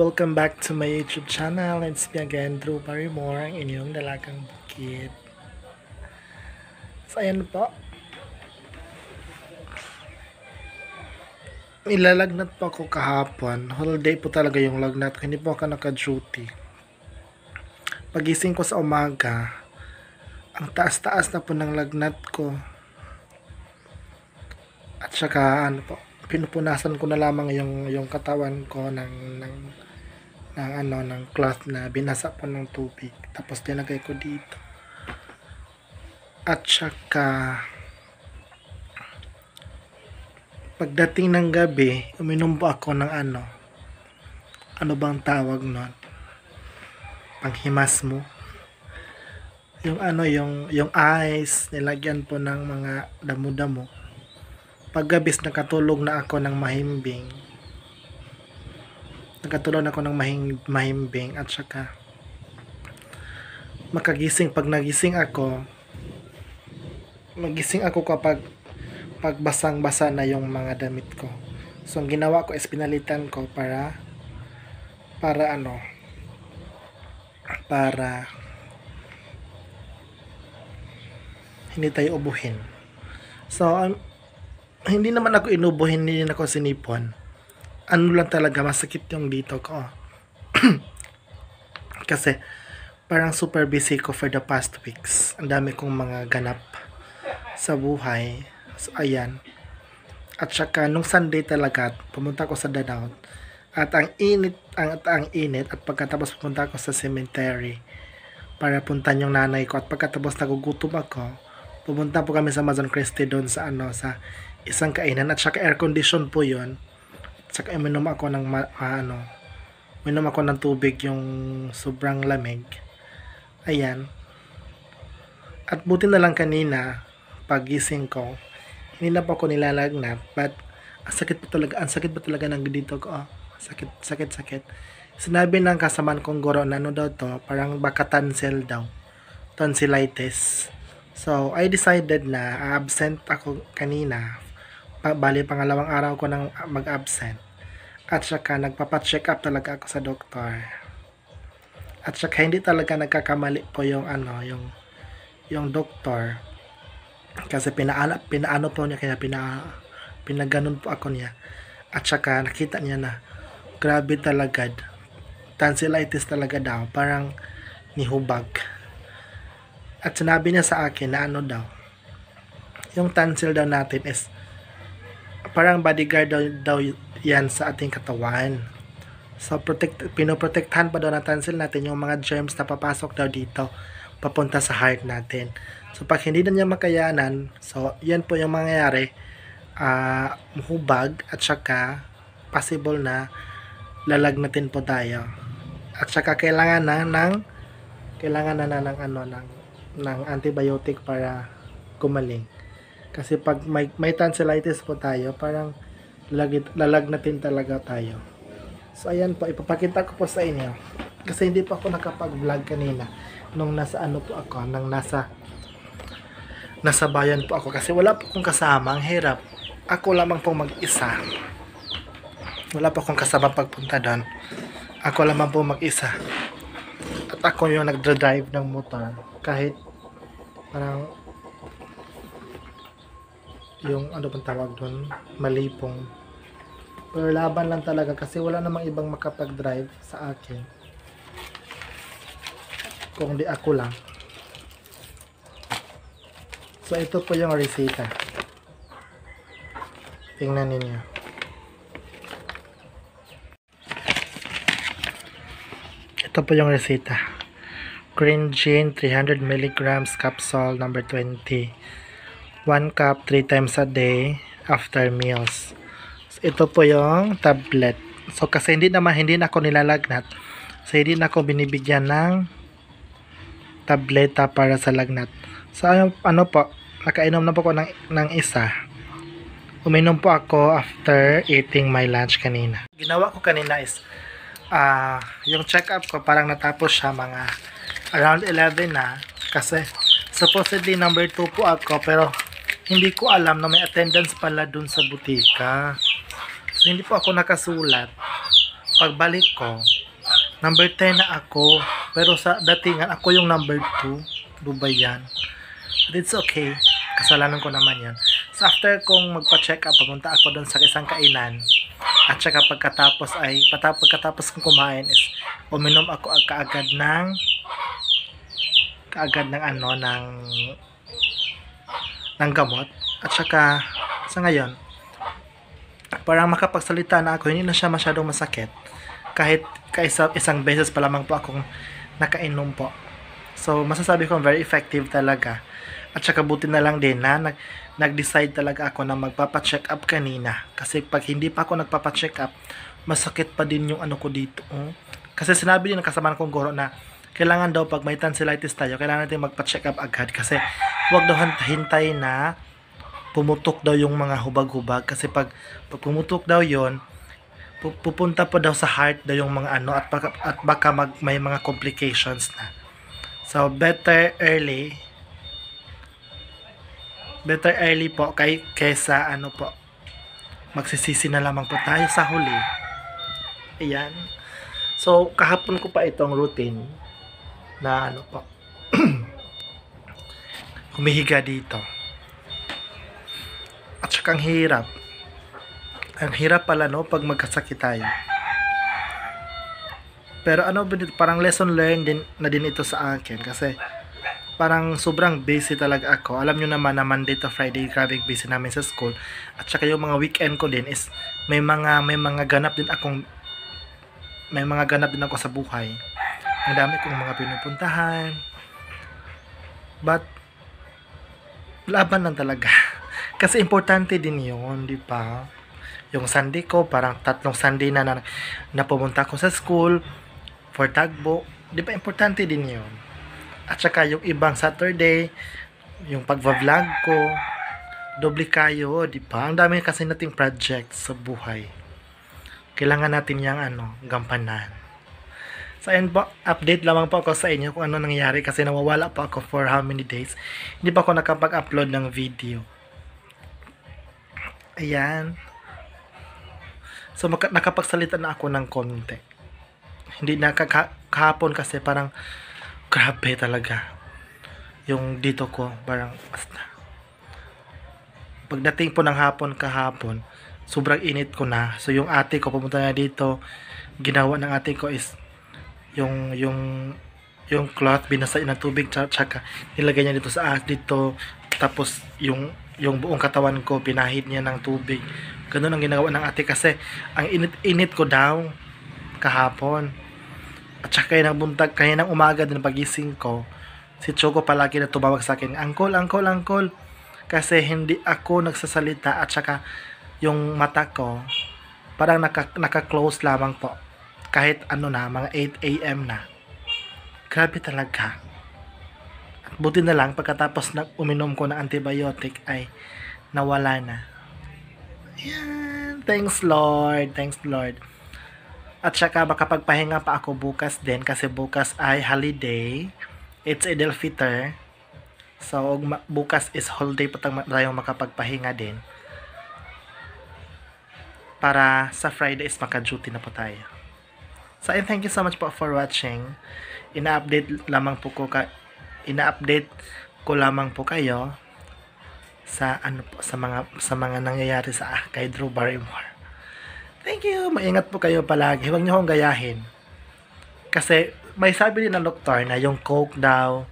welcome back to my YouTube channel. It's me again, Drew Barrymore, ang inyong dalagang bukid. So, ayan po. Ilalagnat po ako kahapon. Holiday po talaga yung lagnat. Hindi po ako naka-duty. Pagising ko sa umaga, ang taas-taas na po ng lagnat ko. At saka, ano po, pinupunasan ko na lamang yung yung katawan ko ng ng ng ano ng cloth na binasa po ng tubig. Tapos dinagay ko dito. At saka pagdating ng gabi uminom po ako ng ano ano bang tawag nun? Panghimas mo yung ano yung yung ice nilagyan po ng mga damo-damo. Paggabis nakatulog na ako ng mahimbing nakatulog na ako ng mahing, mahimbing at saka makagising. Pag nagising ako magising ako kapag pag basang basa na yung mga damit ko. So ang ginawa ko is pinalitan ko para para ano para hindi tayo ubuhin. So um, hindi naman ako inubo, hindi ako sinipon. Ano lang talaga, masakit yung dito ko. Kasi, parang super busy ko for the past weeks. Ang dami kong mga ganap sa buhay. So, ayan. At saka, nung Sunday talaga, pumunta ko sa Danao. At ang init, ang, at ang init, at pagkatapos pumunta ako sa cemetery para puntan yung nanay ko. At pagkatapos nagugutom ako, pumunta po kami sa Amazon Christie doon sa ano, sa isang kainan at saka air condition po yon at saka minom ako ng ma, ma, ano minom ako ng tubig yung sobrang lamig. Ayan. At buti na lang kanina pagising ko hindi na po ako nilalagnat but ang sakit pa talaga ang sakit pa talaga ng dito ko oh, sakit sakit sakit. Sinabi ng kasamaan kong guro na ano daw to parang baka tonsil daw. Tonsillitis. So I decided na absent ako kanina. Bali pangalawang araw ko nang mag-absent. At saka nagpapa-check up talaga ako sa doktor. At saka hindi talaga nagkakamali po yung ano, yung yung doktor. Kasi pinaala, pinaano po niya kaya pina pinaganon po ako niya. At saka nakita niya na grabe talaga tonsillitis talaga daw, parang nihubag. At sinabi niya sa akin na ano daw, yung tonsil daw natin is parang bodyguard daw, daw yan sa ating katawan. So, protect, pinoprotektahan pa daw ng tonsil natin yung mga germs na papasok daw dito papunta sa heart natin. So, pag hindi na niya makayanan, so, yan po yung mangyayari, uh, hubag at saka possible na lalagnatin po tayo. At saka kailangan na ng kailangan na, na ng ano ng ng antibiotic para gumaling. Kasi pag may, may tonsillitis po tayo, parang lalagit, lalagnatin talaga tayo. So, ayan po, ipapakita ko po sa inyo. Kasi hindi pa ako nakapag-vlog kanina nung nasa ano po ako, nang nasa nasa bayan po ako. Kasi wala po akong kasama, ang hirap. Ako lamang pong mag-isa. Wala po akong kasama pagpunta doon. Ako lamang po mag-isa. At ako yung nagdra-drive ng motor. Kahit parang yung ano bang tawag doon malipong pero laban lang talaga kasi wala namang ibang makapag-drive sa akin. Kung di ako lang. So ito po yung resita. Tingnan ninyo. Ito po yung resita. Green gin 300 mg capsule number 20 1 cup 3 times a day after meals. Ito po yung tablet. So kasi hindi naman hindi na ako nilalagnat. So hindi na ako binibigyan ng tableta para sa lagnat. So ano po, nakainom na po ako ng, ng isa. Uminom po ako after eating my lunch kanina. Ginawa ko kanina is uh, yung check-up ko parang natapos siya mga around 11 na kasi supposedly number 2 po ako pero hindi ko alam na may attendance pala dun sa butika. Hindi po ako nakasulat. pagbalik ko, number 10 na ako. Pero sa datingan, ako yung number 2. Dubai yan. But it's okay. Kasalanan ko naman yan. So after kong magpa-check up, pumunta ako doon sa isang kainan. At saka pagkatapos ay, pagkatapos kong kumain is, uminom ako ag- kaagad ng, kaagad ng ano, ng, ng gamot. At saka, sa ngayon, parang makapagsalita na ako, hindi na siya masyadong masakit. Kahit kaisa, isang beses pa lamang po akong nakainom po. So, masasabi ko very effective talaga. At saka buti na lang din na nag, nag-decide talaga ako na magpapa-check up kanina. Kasi pag hindi pa ako nagpapa-check up, masakit pa din yung ano ko dito. oh. Kasi sinabi din ng kasama kong guro na kailangan daw pag may tonsillitis tayo, kailangan natin magpa-check up agad. Kasi huwag daw hant- hintay na pumutok daw yung mga hubag-hubag. Kasi pag, pag pumutok daw yon pu- pupunta po daw sa heart daw yung mga ano at baka, at baka mag, may mga complications na. So, better early better early po kay kesa ano po magsisisi na lamang po tayo sa huli ayan so kahapon ko pa itong routine na ano po humihiga dito at saka ang hirap ang hirap pala no pag magkasakit tayo pero ano parang lesson learned din na din ito sa akin kasi parang sobrang busy talaga ako. Alam nyo naman na Monday to Friday, grabe busy namin sa school. At saka yung mga weekend ko din is may mga may mga ganap din akong may mga ganap din ako sa buhay. Ang dami kong mga pinupuntahan. But laban lang talaga. Kasi importante din yun, di ba? Yung Sunday ko, parang tatlong Sunday na na, na pumunta ako sa school for tagbo. Di ba importante din yun? At saka yung ibang Saturday, yung pagva-vlog ko, doble kayo, di ba? Ang dami kasi nating project sa buhay. Kailangan natin yung ano, gampanan. So, ayun po, update lamang po ako sa inyo kung ano nangyayari kasi nawawala po ako for how many days. Hindi pa ako nakapag-upload ng video. Ayan. So, maka- nakapagsalita na ako ng konti. Hindi na kahapon kasi parang grabe talaga. Yung dito ko, parang basta. Pagdating po ng hapon kahapon, sobrang init ko na. So yung ate ko pumunta na dito, ginawa ng ate ko is yung yung yung cloth binasa ng tubig tsa- tsaka nilagay niya dito sa dito tapos yung yung buong katawan ko pinahid niya ng tubig. Ganun ang ginagawa ng ate kasi ang init-init ko daw kahapon. At saka kaya buntag kaya ng umaga din pagising ko si Choco palagi na tumawag sa akin angkol angkol angkol kasi hindi ako nagsasalita at saka yung mata ko parang naka, naka-close lamang po. Kahit ano na mga 8 a.m. na. Grabe talaga buti na lang pagkatapos na uminom ko ng antibiotic ay nawala na yan thanks Lord thanks Lord at saka makapagpahinga pa ako bukas din kasi bukas ay holiday. It's Idul Fitr. So bukas is holiday pa tayong makapagpahinga din. Para sa Friday is maka-duty na po tayo. So and thank you so much po for watching. Ina-update lamang po ko ka ina-update ko lamang po kayo sa ano po sa mga sa mga nangyayari sa Drew Barrymore. Thank you. Maingat po kayo palagi. Huwag niyo akong gayahin. Kasi may sabi din ng doktor na yung coke daw,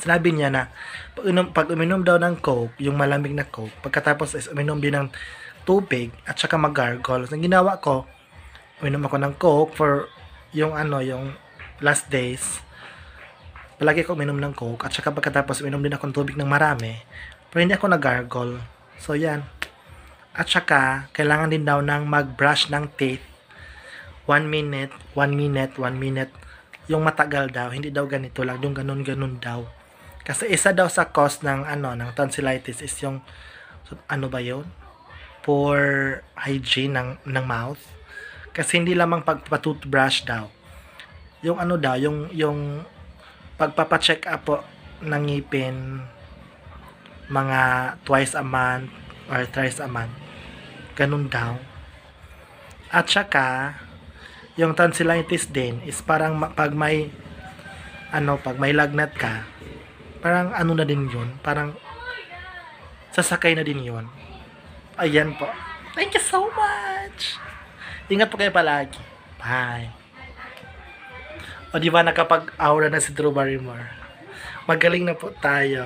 sinabi niya na pag, uminom, pag uminom daw ng coke, yung malamig na coke, pagkatapos is uminom din ng tubig at saka mag-gargle. So, ginawa ko, uminom ako ng coke for yung ano, yung last days. Palagi ako uminom ng coke at saka pagkatapos uminom din ako ng tubig ng marami. Pero hindi ako nag-gargle. So, yan. At saka, kailangan din daw ng mag-brush ng teeth. 1 minute, 1 minute, 1 minute. Yung matagal daw, hindi daw ganito lang, yung ganun-ganun daw. Kasi isa daw sa cause ng ano, ng tonsillitis is yung ano ba 'yon? Poor hygiene ng ng mouth. Kasi hindi lamang pagpa-toothbrush daw. Yung ano daw, yung yung pagpapa-check up po ng ngipin mga twice a month or thrice a month. Ganun daw. At saka, Yung tonsillitis din is parang pag may ano, pag may lagnat ka, parang ano na din yun, parang sasakay na din yun. Ayan po. Thank you so much! Ingat po kayo palagi. Bye! O di ba nakapag-aura na si Drew Barrymore? Magaling na po tayo.